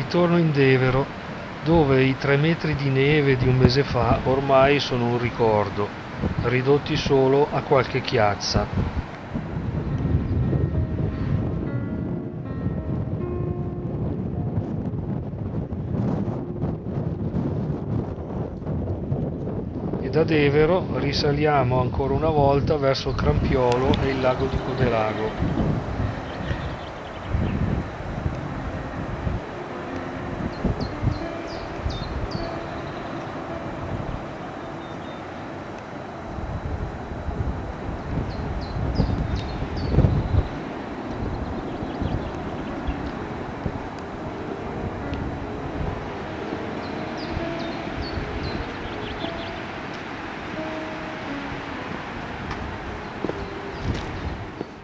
Ritorno in Devero, dove i tre metri di neve di un mese fa ormai sono un ricordo, ridotti solo a qualche chiazza. Da Devero risaliamo ancora una volta verso Crampiolo e il lago di Codelago.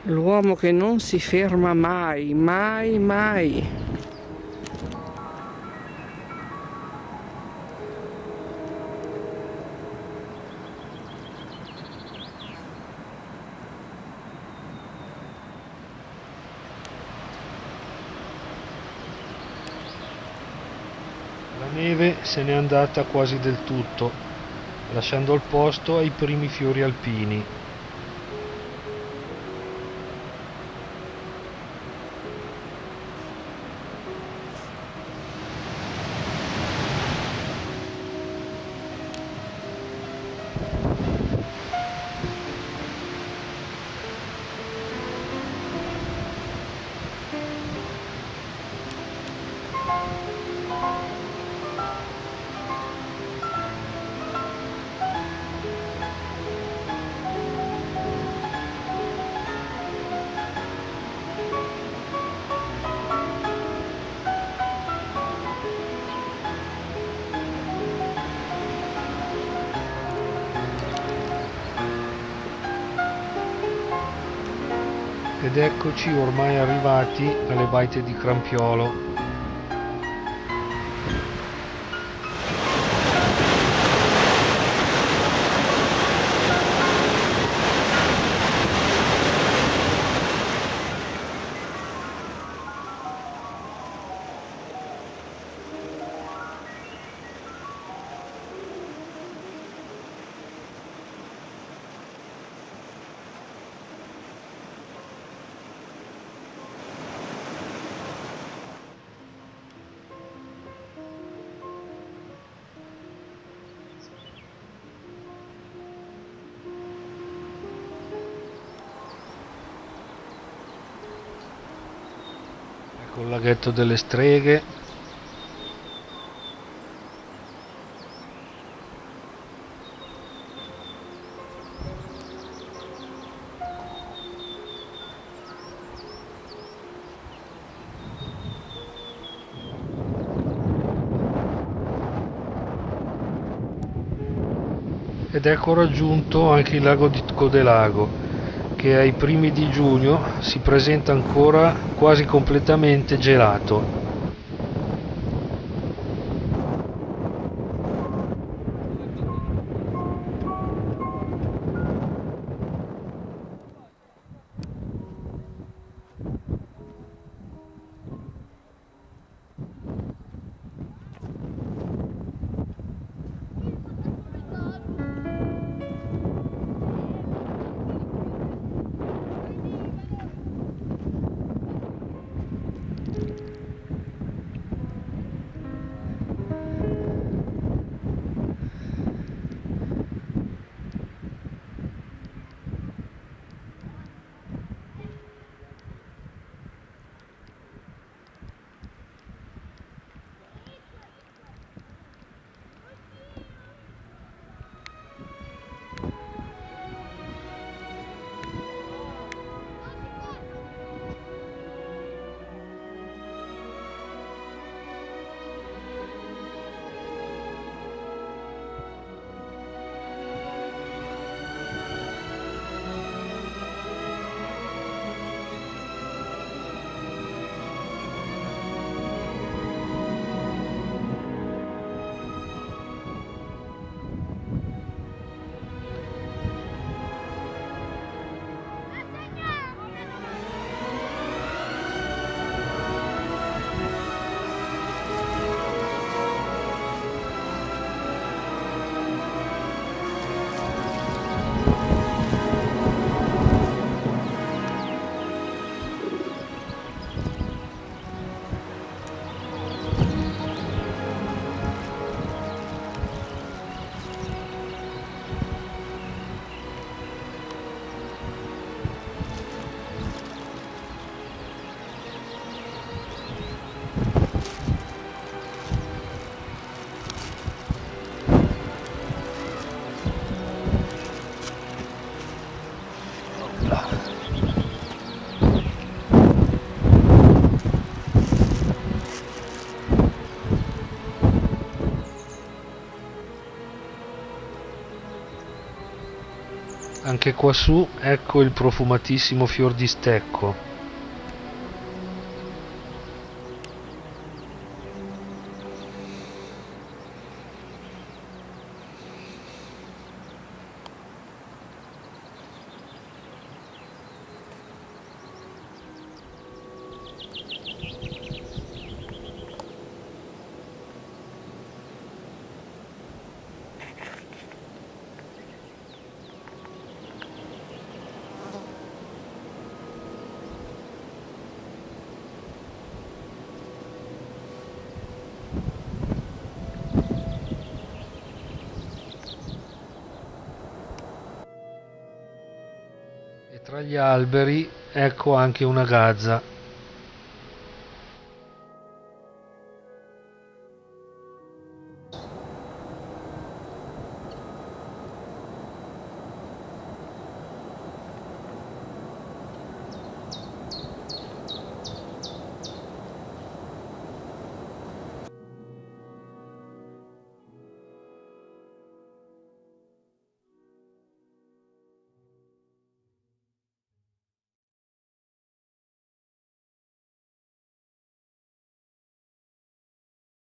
L'uomo che non si ferma mai, mai, mai. La neve se n'è andata quasi del tutto, lasciando il posto ai primi fiori alpini. Ed eccoci ormai arrivati alle baite di Crampiolo. Il laghetto delle streghe. Ed ecco raggiunto anche il lago di Codelago, che ai primi di giugno si presenta ancora quasi completamente gelato. Anche quassù ecco il profumatissimo fior di stecco. Tra gli alberi ecco anche una gazza